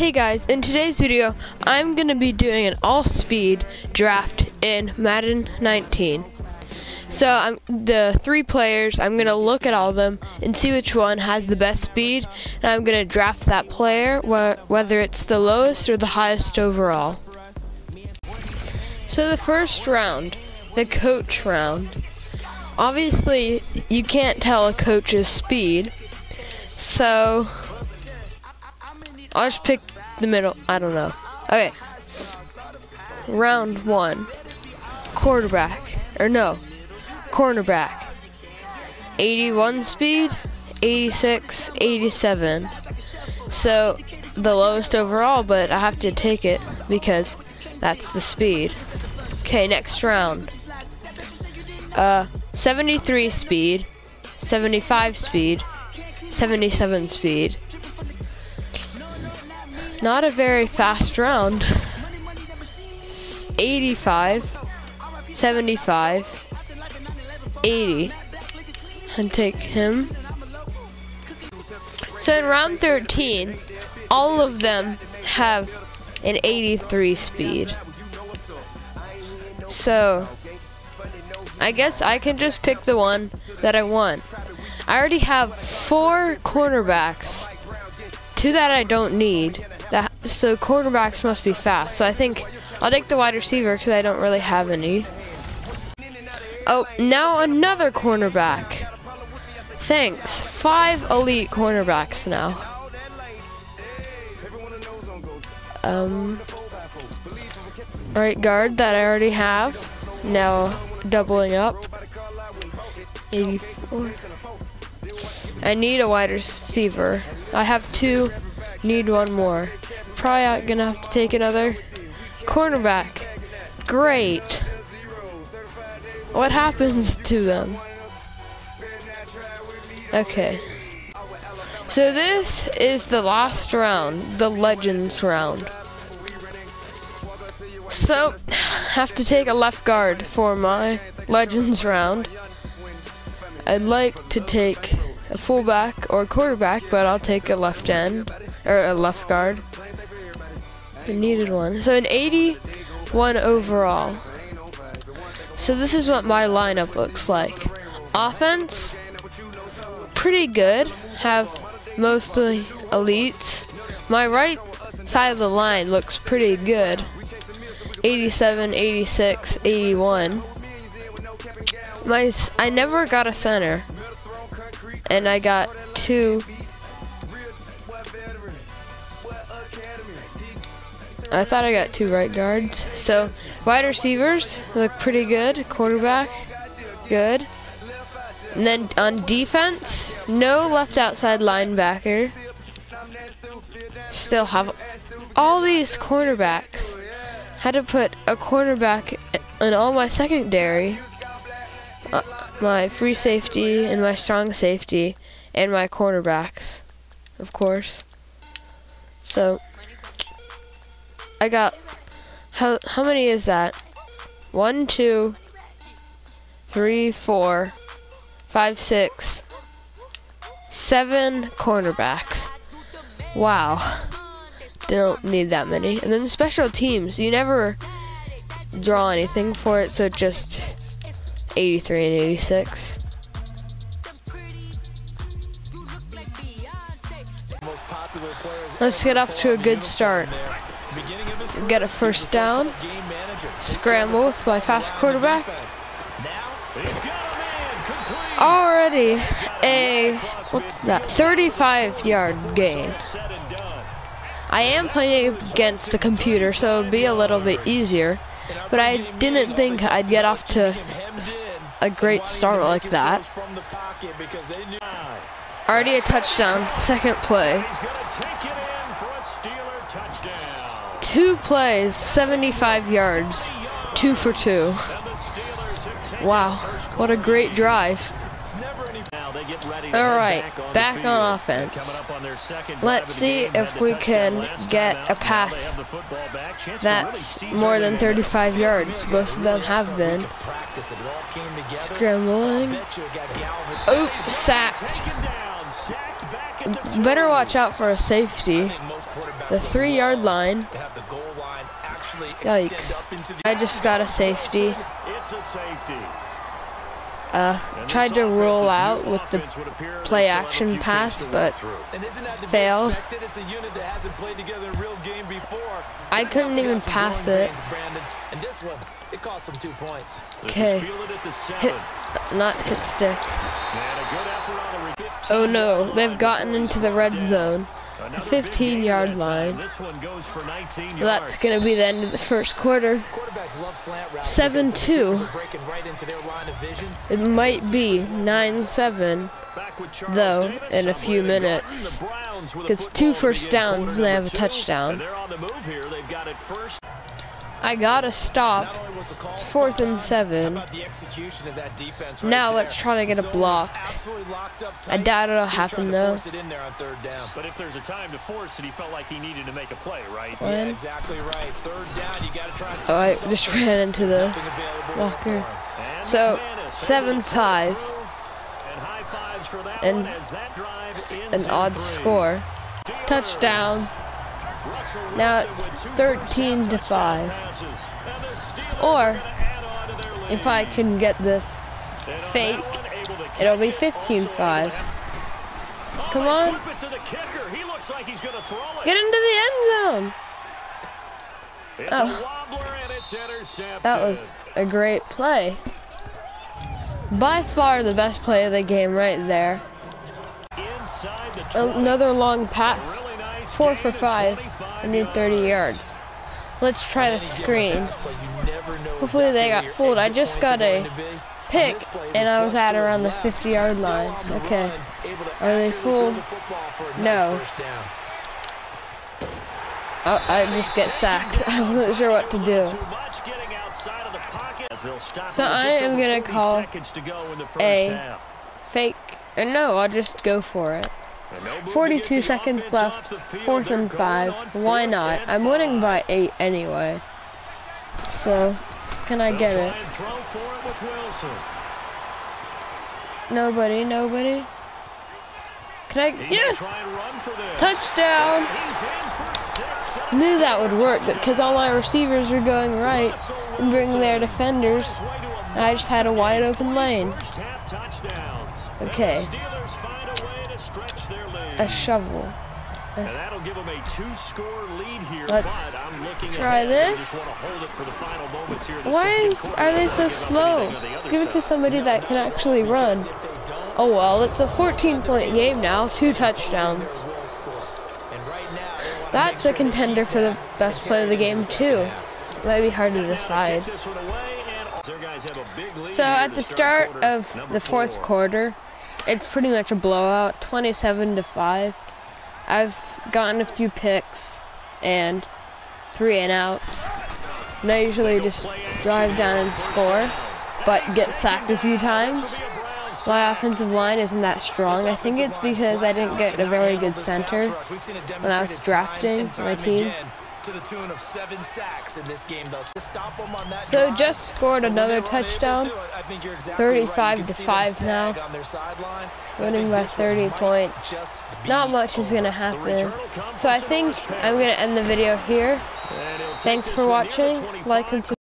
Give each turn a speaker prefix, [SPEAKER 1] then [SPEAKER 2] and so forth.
[SPEAKER 1] Hey guys, in today's video, I'm going to be doing an all-speed draft in Madden 19. So I'm the three players, I'm going to look at all of them and see which one has the best speed, and I'm going to draft that player, wh whether it's the lowest or the highest overall. So the first round, the coach round. Obviously, you can't tell a coach's speed, so I'll just pick the middle. I don't know. Okay. Round one. Quarterback. Or no. Cornerback. 81 speed. 86. 87. So, the lowest overall, but I have to take it because that's the speed. Okay, next round. Uh, 73 speed. 75 speed. 77 speed. Not a very fast round. 85, 75, 80. And take him. So in round 13, all of them have an 83 speed. So, I guess I can just pick the one that I want. I already have four cornerbacks. Two that I don't need. That so quarterbacks must be fast. So I think I'll take the wide receiver because I don't really have any. Oh, now another cornerback. Thanks. Five elite cornerbacks now. Um, right guard that I already have. Now doubling up. 84. I need a wide receiver. I have two, need one more. Probably gonna have to take another cornerback. Great. What happens to them? Okay. So this is the last round, the Legends round. So, have to take a left guard for my Legends round. I'd like to take a fullback or quarterback, but I'll take a left end or a left guard. Needed one. So an 81 overall. So this is what my lineup looks like. Offense, pretty good. Have mostly elites. My right side of the line looks pretty good. 87, 86, 81. My I never got a center and I got two. I thought I got two right guards. So wide receivers look pretty good. Quarterback, good. And then on defense, no left outside linebacker. Still have all these cornerbacks. Had to put a cornerback in all my secondary. Uh, my free safety and my strong safety and my cornerbacks, of course. So I got how how many is that? One, two, three, four, five, six, seven cornerbacks. Wow. They Don't need that many. And then special teams, you never draw anything for it, so just 83 and 86. Let's get off to a good start. Get a first down. Scramble with my fast quarterback. Already a what's that? 35 yard gain. I am playing against the computer, so it'll be a little bit easier. But I didn't think I'd get off to a great start like that. Already a touchdown, second play. Two plays, 75 yards, two for two. Wow, what a great drive. All right, back on offense. Let's see if we can get a pass that's more than 35 yards. Most of them have been. Scrambling. Oops, sacked. Better watch out for a safety. The three yard line. Yikes. I just got a safety.
[SPEAKER 2] It's.
[SPEAKER 1] Uh, tried to roll out with the play action pass, but failed. I couldn't even pass it. Okay. Hit, not hit stick. Oh no, they've gotten into the red zone. 15 yard line. Well, that's going to be the end of the first quarter. 7 2. It might be 9 7, though, in a few minutes. Because two first downs and they have a touchdown. I gotta stop. It's fourth and seven. Now let's try to get a block. I doubt it'll happen though.
[SPEAKER 2] But if there's a time to force it, he felt like he needed to make a play, right?
[SPEAKER 1] One.
[SPEAKER 3] exactly right. Third down, you gotta try
[SPEAKER 1] Oh, I just ran into the Walker. So, 7-5.
[SPEAKER 2] And high fives for that
[SPEAKER 1] And
[SPEAKER 2] one as that drive ends
[SPEAKER 1] An odd score. Touchdown. Now it's 13 to 5.
[SPEAKER 2] passes. And the Steelers
[SPEAKER 1] Or,
[SPEAKER 2] are gonna add on to their lead.
[SPEAKER 1] If I can get this fake,
[SPEAKER 2] that one, able to
[SPEAKER 1] it'll be
[SPEAKER 2] it,
[SPEAKER 1] 15
[SPEAKER 2] also
[SPEAKER 1] 5.
[SPEAKER 2] able to- Oh,
[SPEAKER 1] Come on.
[SPEAKER 2] flip to the kicker. He looks like he's gonna throw it.
[SPEAKER 1] Get into the end zone. Oh.
[SPEAKER 2] a wobbler and it's intercepted.
[SPEAKER 1] That was a great play. By far the best play of the game right there.
[SPEAKER 2] inside the 20.
[SPEAKER 1] Another long pass. Four for five.
[SPEAKER 2] 25
[SPEAKER 1] I need 30 yards. Let's try the screen. Hopefully they got fooled. I just got a pick and I was at around the 50 yard line. Okay. Are they fooled? No. Oh, I just get sacked. I wasn't sure what to do.
[SPEAKER 2] Too much getting outside of the pocket. As they'll stop
[SPEAKER 1] So I am gonna call
[SPEAKER 2] seconds to go in the first
[SPEAKER 1] a. Fake. Or no, I'll just go for it.
[SPEAKER 2] And no move to
[SPEAKER 1] 42 seconds left.
[SPEAKER 2] off the field.
[SPEAKER 1] Fourth and five. Why not? I'm winning by eight anyway. So, can I get it? Nobody, nobody. Can I? Yes! Touchdown! Knew that would work because all my receivers are going right and bringing their defenders. I just had a wide open lane. Okay.
[SPEAKER 2] the Steelers find a way to stretch their lead.
[SPEAKER 1] A shovel.
[SPEAKER 2] And that'll give them a two-score lead here.
[SPEAKER 1] Let's
[SPEAKER 2] but I'm looking
[SPEAKER 1] try. This.
[SPEAKER 2] just want to hold it for the final here the
[SPEAKER 1] Why is are they so slow? Give it to somebody that can actually run. Oh well, it's a 14 point game now, two touchdowns. That's a contender for the best play of the game too. Might be hard to decide.
[SPEAKER 2] kick this one away, and their guys have a big lead
[SPEAKER 1] So at the
[SPEAKER 2] start
[SPEAKER 1] of the fourth quarter, it's pretty much a blowout, 27 to 5. I've gotten a few picks and three and outs. And I usually just drive down and score, but get sacked a few times. My offensive line isn't that strong. I think it's because I didn't get a very good center when I was drafting my team.
[SPEAKER 3] To the tune of seven sacks in this game, thus stop them on that
[SPEAKER 1] So
[SPEAKER 3] drive.
[SPEAKER 1] just scored
[SPEAKER 3] And when they
[SPEAKER 1] another touchdown.
[SPEAKER 3] to, I think you're exactly
[SPEAKER 1] 35
[SPEAKER 3] right.
[SPEAKER 1] To 5 now.
[SPEAKER 3] on their sideline.
[SPEAKER 1] Winning by 30 points. Not much is gonna happen.
[SPEAKER 2] return will come
[SPEAKER 1] So I think I'm gonna end the video here.
[SPEAKER 2] And he'll take
[SPEAKER 1] Thanks for
[SPEAKER 2] one near the
[SPEAKER 1] watching. Like and subscribe.